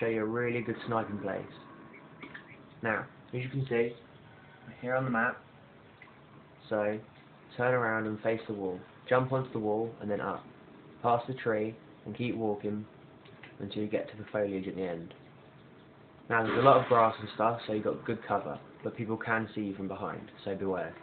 show you a really good sniping place. Now, as you can see, here on the map, so turn around and face the wall. Jump onto the wall and then up. Past the tree and keep walking until you get to the foliage at the end. Now there's a lot of grass and stuff, so you've got good cover, but people can see you from behind, so beware.